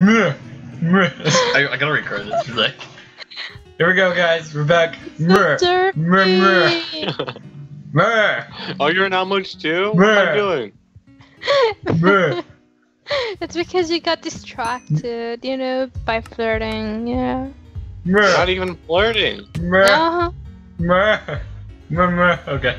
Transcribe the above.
I, I gotta record this. Like, here we go, guys. We're back. Meh. So Meh, Oh, you're in Elmwich too? What am I doing? It's because you got distracted, you know, by flirting. Yeah. Not even flirting. Meh. Uh-huh. Okay.